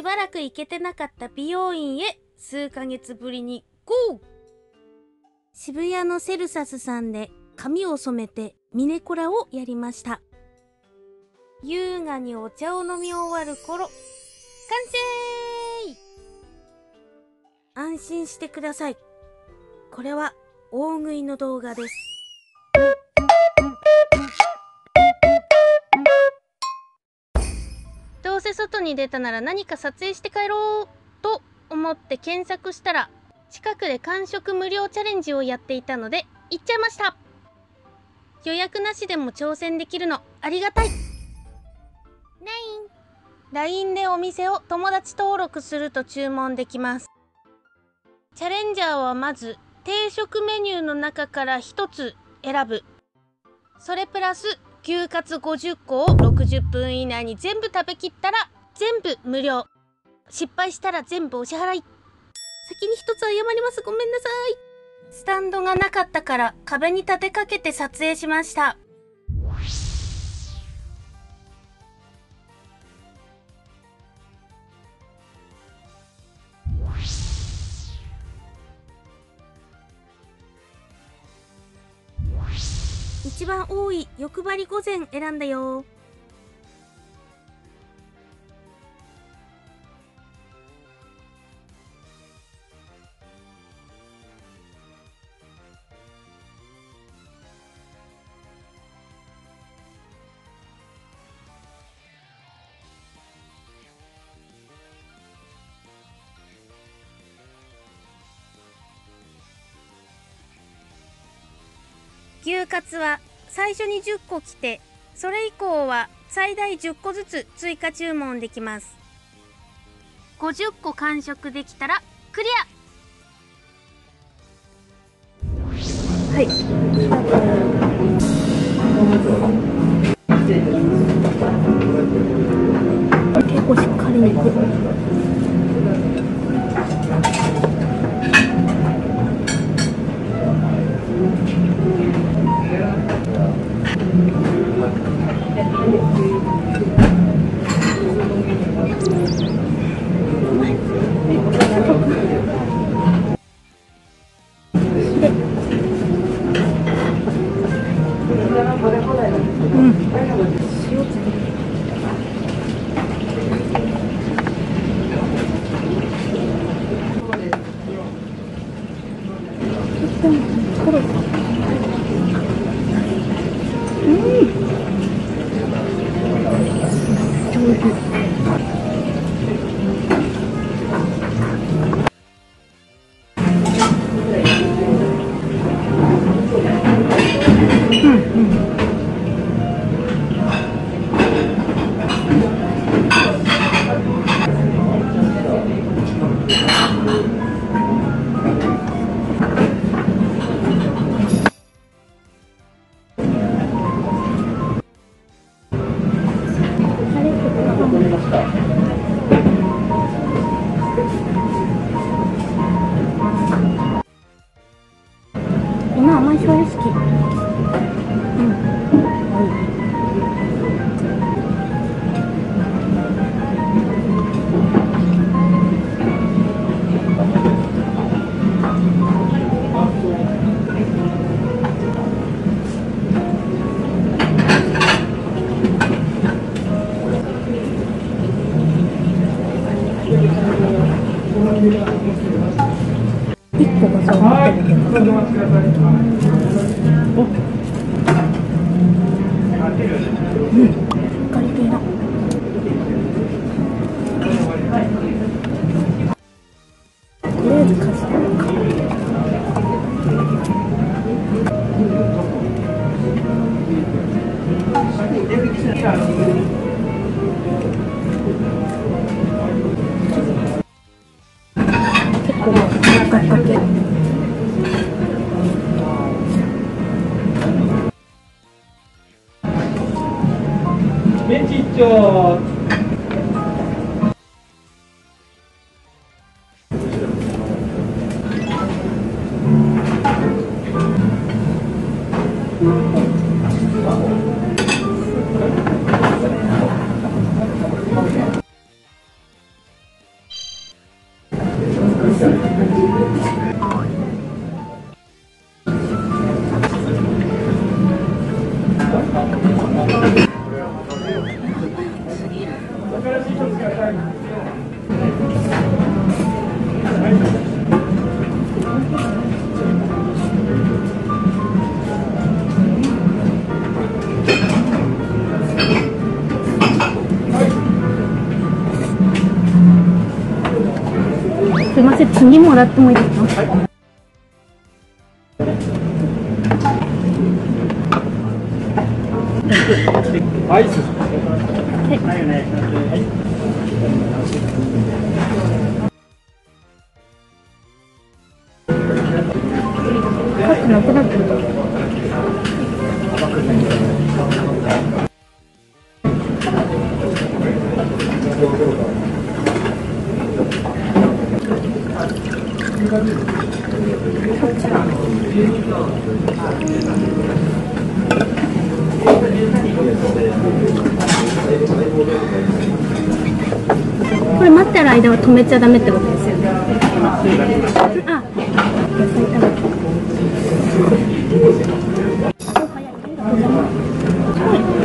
しばらく行けてなかった美容院へ数ヶ月ぶりに GO! 渋谷のセルサスさんで髪を染めてミネコラをやりました。優雅にお茶を飲み終わる頃、完成安心してください。これは大食いの動画です。せ外に出たなら何か撮影して帰ろうと思って検索したら近くで完食無料チャレンジをやっていたので行っちゃいました。予約なしでも挑戦できるのありがたい。LINE でお店を友達登録すると注文できます。チャレンジャーはまず定食メニューの中から1つ選ぶ。それプラス牛カツ50個を60分以内に全部食べきったら全部無料。失敗したら全部お支払い。先に一つ謝ります。ごめんなさい。スタンドがなかったから壁に立てかけて撮影しました。一番多い欲張り御膳選んだよ。牛カツは最初に10個来てそれ以降は最大10個ずつ追加注文できます。50個完食できたらクリア。今メッチョ次もらってもいいですか？はい、待ってる間は止めちゃダメってことですよねあ野菜食べて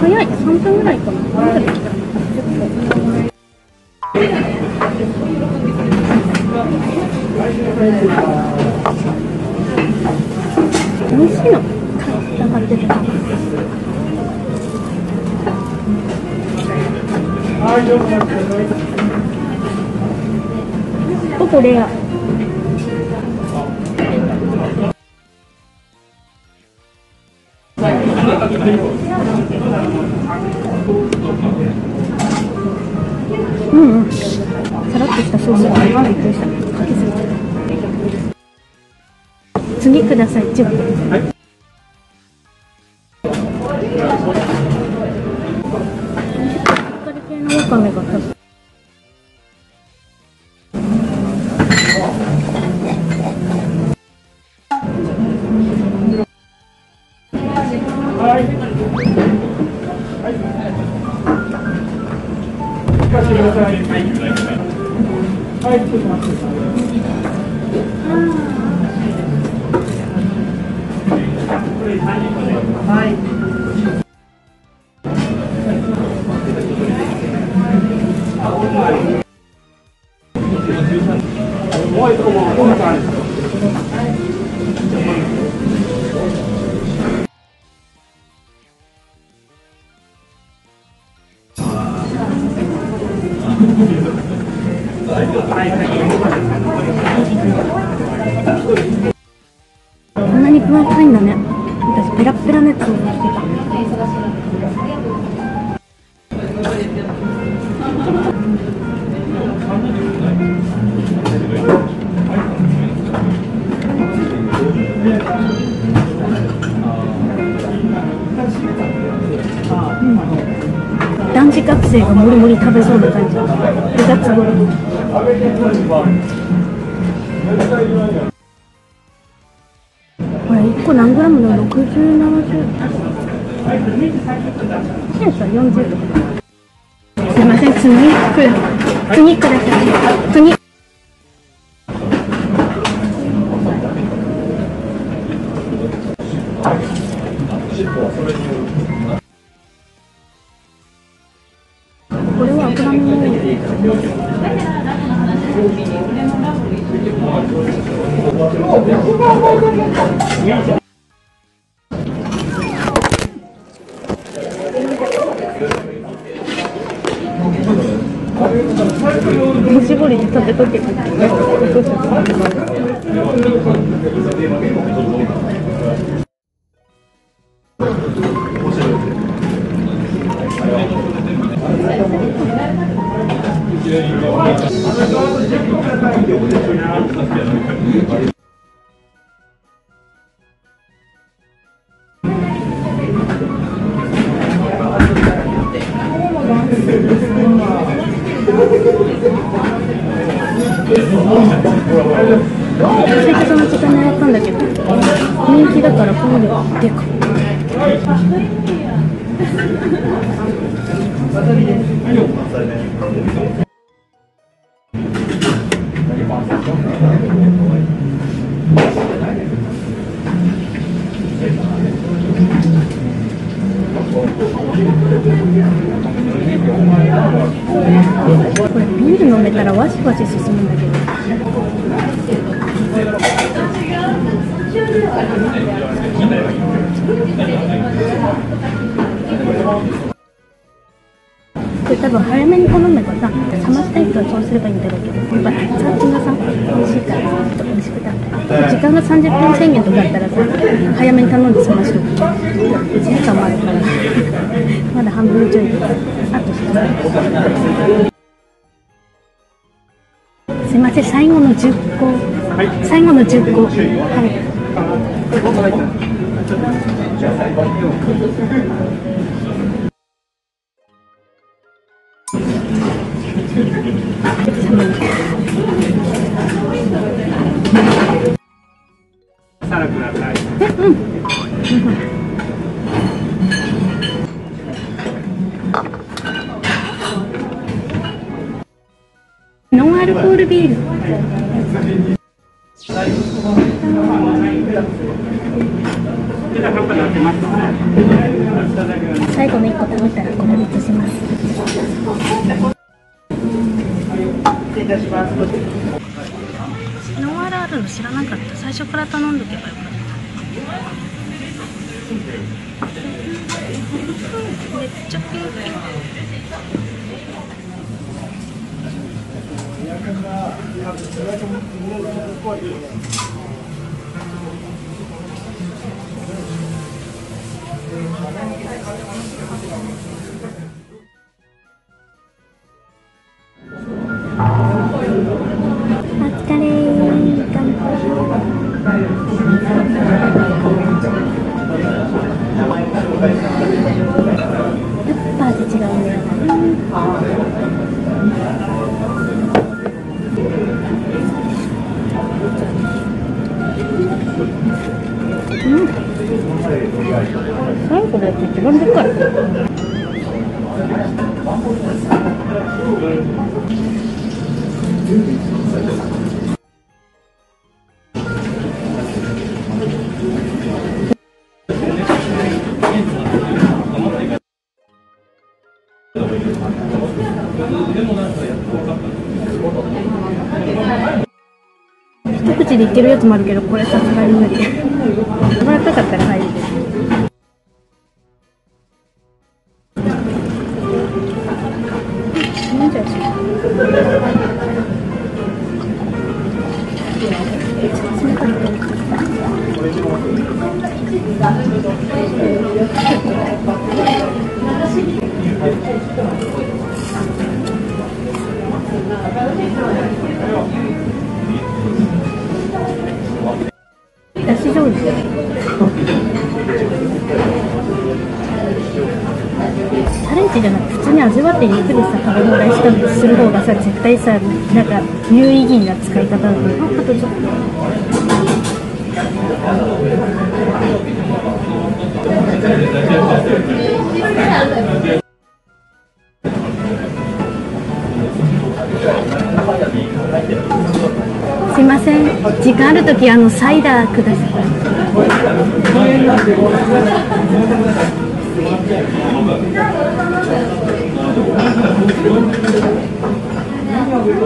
早い3分ぐらいかな何分できた10分美味しいのかかっててはい、どうもお待ちください。ここレアうんうん。さらっとしたソースがびっくりした。かけすぎ。た次ください。10分はい。もう一個も、こんな感じ。こんなに分厚いんだね学生がもりもり食べそうな感じ。部活頃これ1個何グラムなの ?60、70? センサー40すいません、次くだ次ください次のおしぼりで食べとけ最初その時間狙ったんだけど人気だから今度はでかこれわしわし進むんだけど。これ多分早めに頼めばさ冷ましたい人はそうすればいいんだろうけど。やっぱ熱々がさ美味しいから。ちょっと美味しく食べたい時間が30分制限とかあったらさ早めに頼んで冷ましとく。1時間もあるからまだ半分ちょいですあと1つ。すいません。最後の10個、最後の10個。はい。寒いサラください。ノンルコールビール、最後の1個食べたらご離立します。ノンアルあるの知らなかった。最初から頼んどけばよかった。めっちゃ元気 그러니까우리가좀능력이있 는. うん。最後のやつ一番でっかい一口で行ってるやつもあるけどこれさすがに無理。柔らかかったら入るさ絶対さなんか有意義な使い方だと思うあとちょっと。すいません。時間ある時あのサイダーください。いい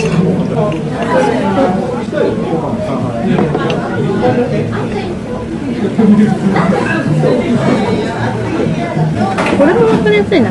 これも分かりやすいな。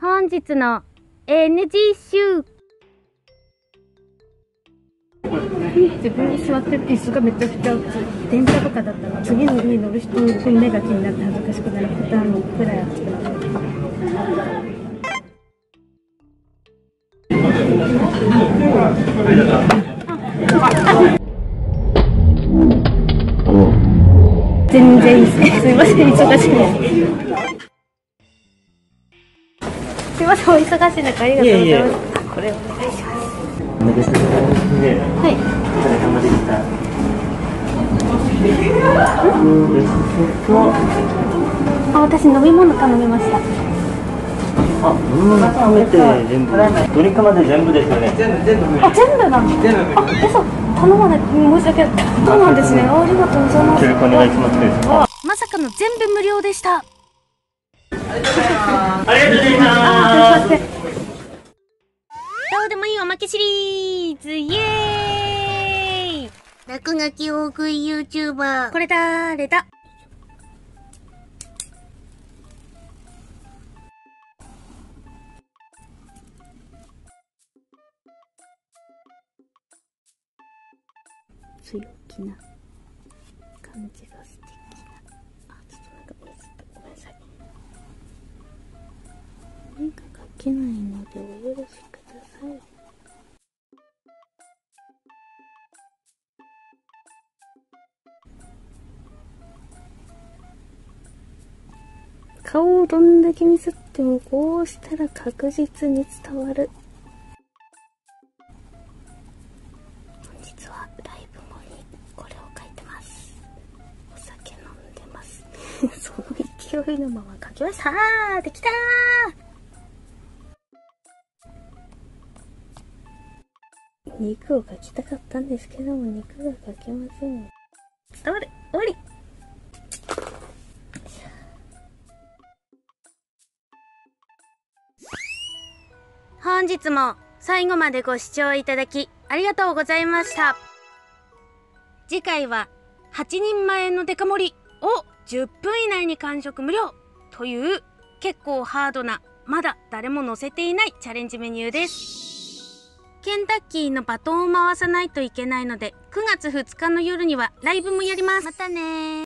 本日の NG 集自分に座ってる椅子がめちゃくちゃ電車とかだったら次のに乗る人の目が気になって恥ずかしくなることあるくらい暑くなって。全然いいです。すいません忙しくてす。いませんお忙しい中ありがとうございますいえいえこれお願いします。はい。あ私飲み物頼みました。あ、飲み物含めて全部、ドリンクまで全部ですよね。全部、全部。あ、全部なの？全部。あ、嘘。頼まない。申し訳ない。そうなんですね。あ ありがとうございます。協力お願いします。まさかの全部無料でしたありがとうございあ、ます。すいません。どうでもいいおまけシリーズイエーイ落書き大食い YouTuber これだーれだ絵が描けないのでお許しください。顔をどんだけミスってもこうしたら確実に伝わる。本日はライブ後にこれを書いてますお酒飲んでます その勢いのまま書きましたできた肉を書きたかったんですけども肉が書けません。伝わる終わり。本日も最後までご視聴いただきありがとうございました。次回は8人前のデカ盛りを10分以内に完食無料という結構ハードなまだ誰も載せていないチャレンジメニューですケンタッキーのバトンを回さないといけないので9月2日の夜にはライブもやります。またね